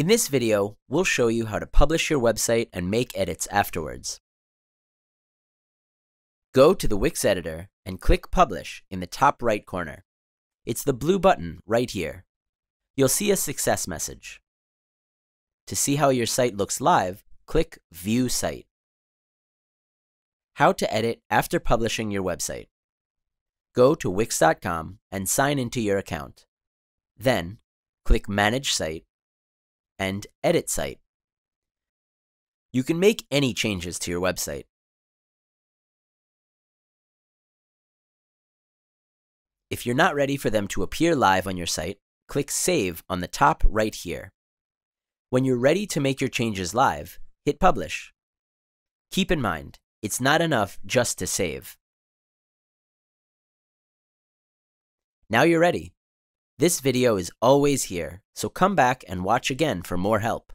In this video, we'll show you how to publish your website and make edits afterwards. Go to the Wix editor and click Publish in the top right corner. It's the blue button right here. You'll see a success message. To see how your site looks live, click View Site. How to edit after publishing your website. Go to Wix.com and sign into your account. Then, click Manage Site and Edit Site. You can make any changes to your website. If you're not ready for them to appear live on your site, click Save on the top right here. When you're ready to make your changes live, hit Publish. Keep in mind, it's not enough just to save. Now you're ready. This video is always here, so come back and watch again for more help.